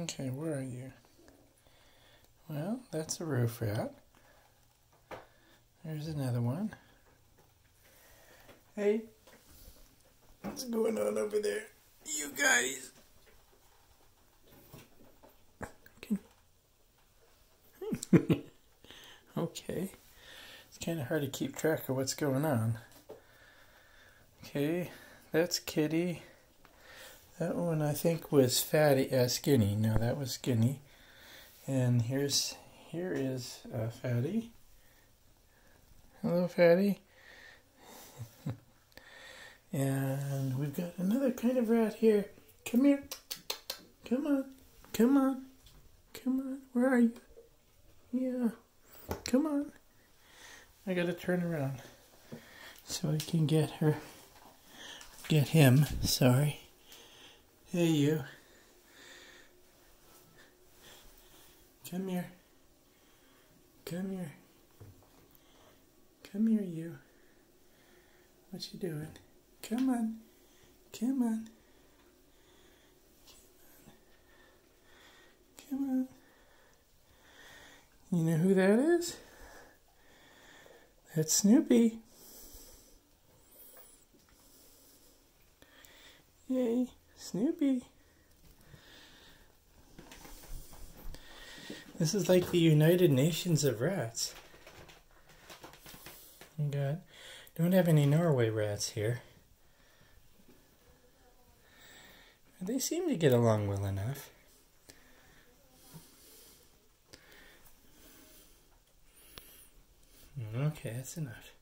Okay, where are you? Well, that's a roof rat. There's another one. Hey, what's going on over there? You guys. okay. Okay. It's kind of hard to keep track of what's going on. Okay, that's Kitty. That one I think was fatty, uh, skinny. No, that was skinny. And here's here is uh, fatty. Hello, fatty. and we've got another kind of rat here. Come here. Come on. Come on. Come on. Where are you? Yeah. Come on. I gotta turn around so I can get her. Get him. Sorry. Hey, you. Come here. Come here. Come here, you. What you doing? Come on. Come on. Come on. You know who that is? That's Snoopy. Yay. Snoopy. This is like the United Nations of rats. Got, don't have any Norway rats here. They seem to get along well enough. Okay, that's enough.